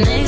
name